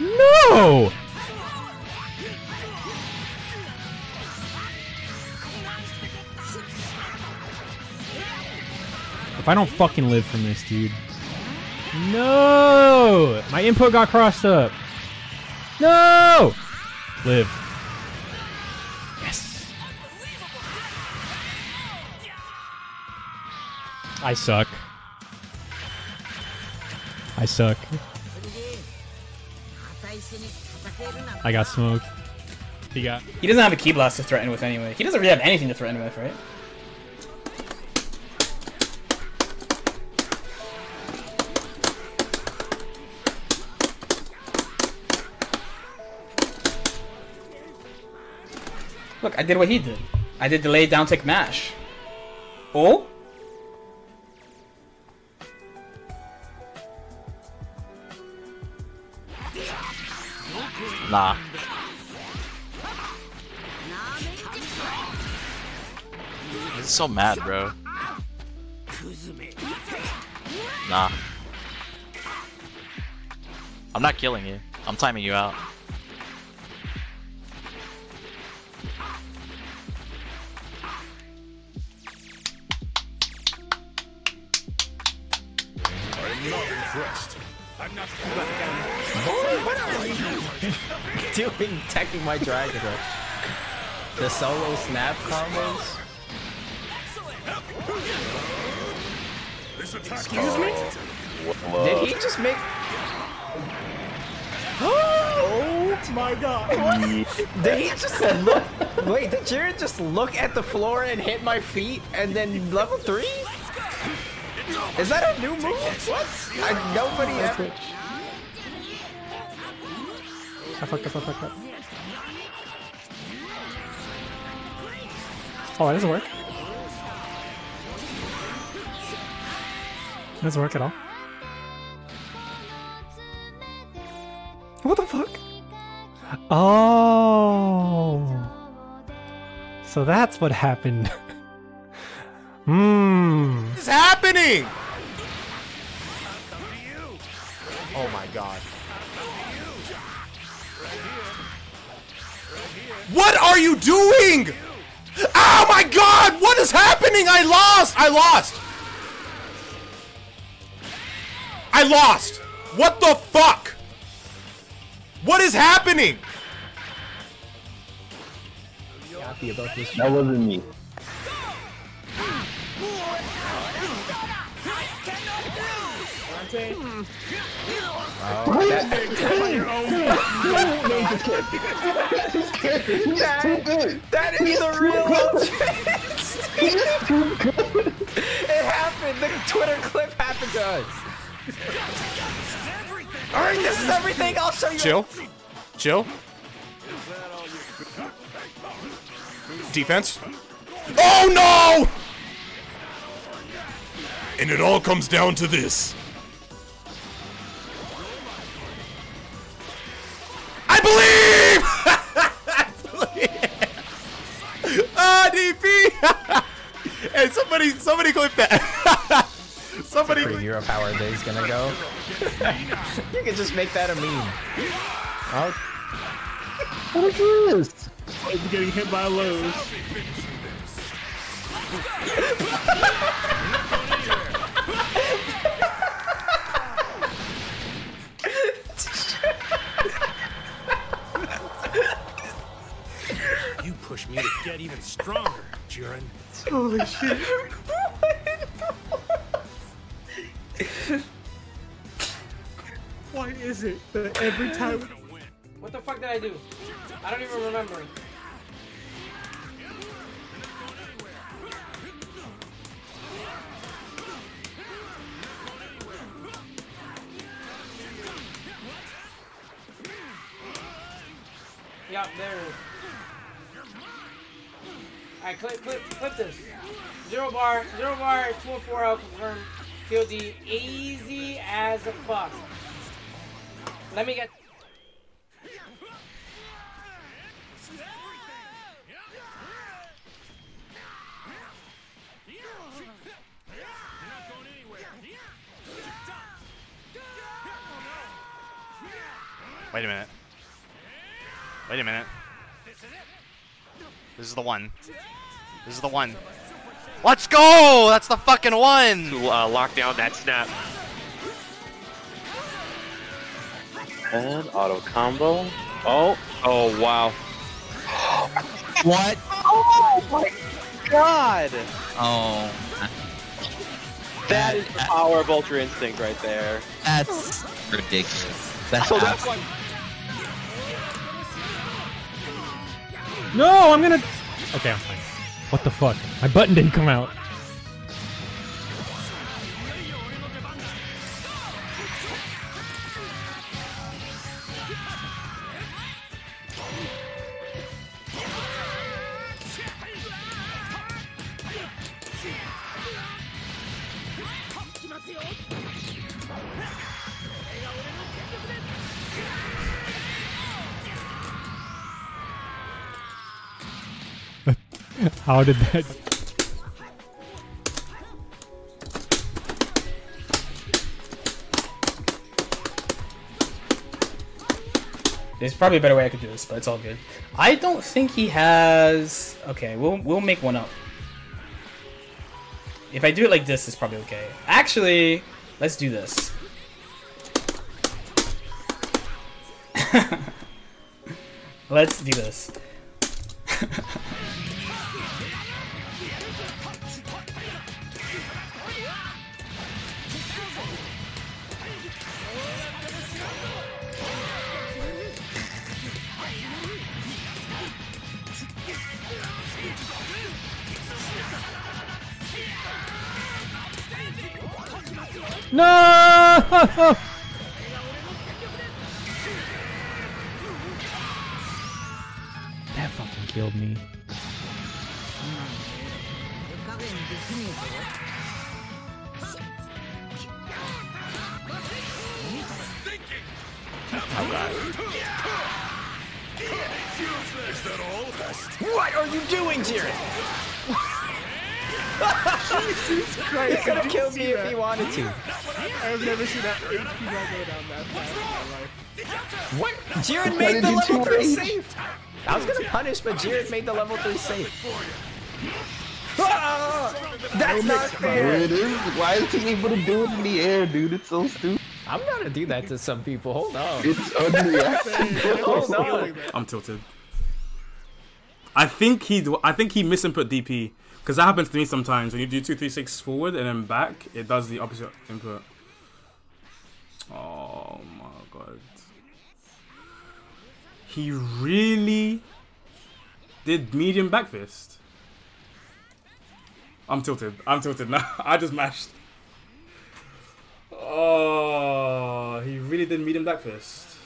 No! If I don't fucking live from this, dude. No! My input got crossed up. No! Live. Yes. I suck. I suck. I got smoked. He got. He doesn't have a ki blast to threaten with anyway. He doesn't really have anything to threaten with, right? Look, I did what he did. I did delayed down tick mash. Oh? Nah. He's so mad, bro. Nah. I'm not killing you. I'm timing you out. doing attacking my Dragon Rush? The solo snap combos? Excuse me? Did he just make... Oh my god. Did he just look... Wait, did Jared just look at the floor and hit my feet and then level 3? Is that a new move? What? I, nobody ever... I fucked up, I fucked up. Oh, that doesn't work. It doesn't work at all. What the fuck? Oh. So that's what happened. Hmm. What is happening? Oh my god. What are you doing? Oh my god! What is happening? I lost! I lost! I lost! What the fuck? What is happening? That wasn't me. Oh, that, that, that is the real It happened. The Twitter clip happened to us. All right, this is everything. I'll show you. Chill. Chill. Defense. Oh no! And it all comes down to this. Hey, somebody, somebody clip that. somebody. Pretty hero power day's gonna go. you can just make that a meme. Oh, What is this? I'm getting hit by lows. You push me to get even stronger, Jiren. Holy shit. Why is it that every time What the fuck did I do? I don't even remember. Yep, there it is. Alright, clip, clip, clip this. Zero bar, zero bar, 204 out confirmed. KOD easy as a fuck. Let me get. Wait a minute. Wait a minute. This is the one. This is the one. Let's go! That's the fucking one! To uh, lock down that snap. And auto combo. Oh, oh wow. What? Oh my god! Oh, That is the power of Ultra Instinct right there. that's ridiculous. That's So that's abs- why No, I'm gonna. Okay, I'm fine. What the fuck? My button didn't come out. How did that? There's probably a better way I could do this, but it's all good. I don't think he has. Okay, we'll we'll make one up. If I do it like this, it's probably okay. Actually, let's do this. let's do this. No! That fucking killed me. What are you doing, Jiren? Jesus He Christ. could have killed see me if he wanted to. I've never seen that HP guy go down that fast in my life. What? Jiren made the level 3 safe. I was gonna punish, but Jiren made the level 3 safe. Ah, That's not fair. it is. Why is he able to do it in the air, dude? It's so stupid. I'm gonna do that to some people. Hold on. It's unreactive. Hold on. I'm tilted. I think he. I think he misinput DP because that happens to me sometimes when you do two three six forward and then back, it does the opposite input. Oh my god. He really did medium back fist. I'm tilted. I'm tilted now. I just mashed. Oh, he really did medium back fist.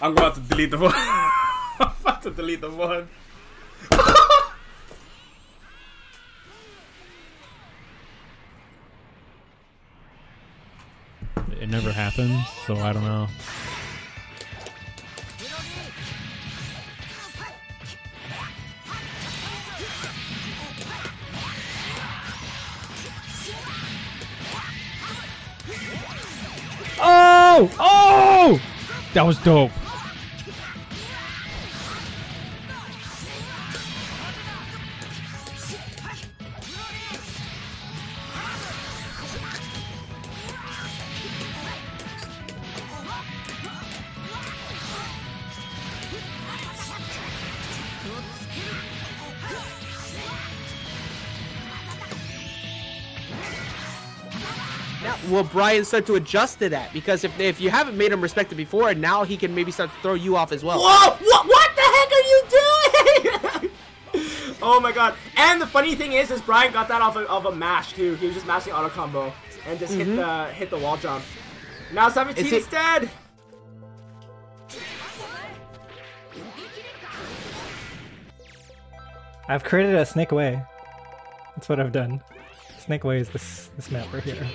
I'm going to delete the one. I'm about to delete the one. Happened, so I don't know. Oh! Oh! That was dope. Will Brian start to adjust to that? Because if if you haven't made him respect it before, and now he can maybe start to throw you off as well. Whoa! What, what the heck are you doing? oh my god. And the funny thing is, is Brian got that off of, of a mash too. He was just mashing auto combo and just hit mm-hmm. the hit the wall jump. Now 17 Is is, dead. I've created a snake way. That's what I've done. Snake way is this this map right here.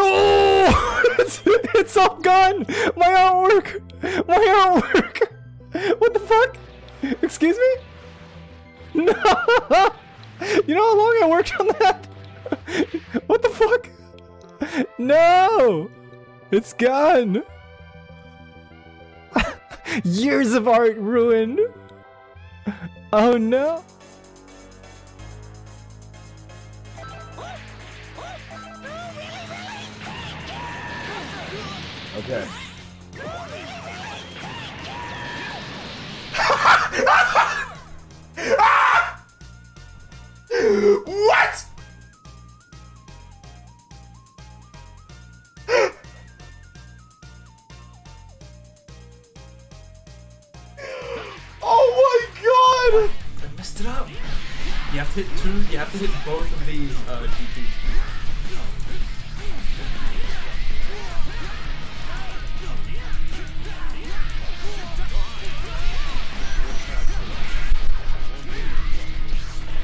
No! it's, it's all gone! My artwork! My artwork! What the fuck? Excuse me? No! You know how long I worked on that? What the fuck? No! It's gone! Years of art ruined! Oh no! Okay. what? oh my god! I messed it up. You have to hit two. You have to hit both of these. Uh, GP.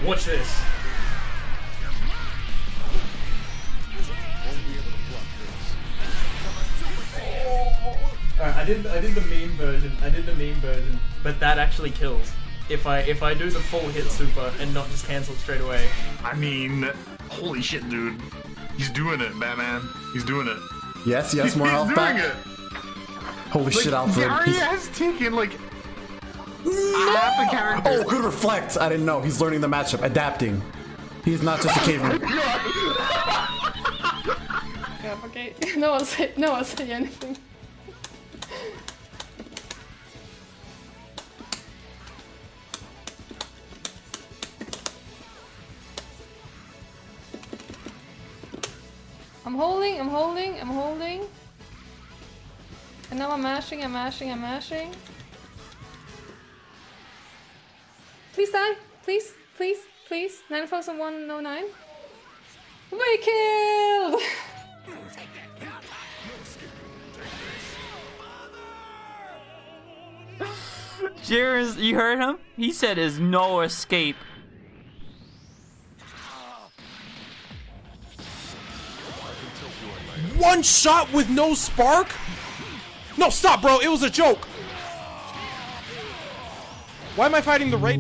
Watch this. Alright, I did I did the meme version. I did the meme version, but that actually kills. If I if I do the full hit super and not just cancel it straight away. I mean, holy shit, dude. He's doing it, Batman. He's doing it. Yes, yes, He's- more he's health back. it. Holy Like, shit, Alfred. Daria He's- has taken like half a character. Oh, good reflect. I didn't know. He's learning the matchup, adapting. He's not just a caveman. Yeah, okay. No one say no one say anything. I'm holding, I'm holding, I'm holding. And now I'm mashing, I'm mashing, I'm mashing. Please die. Please, please, please. 9109. We killed! Jiren's, you heard him? He said there's no escape. One shot with no spark? No, stop, bro. It was a joke. Why am I fighting the right?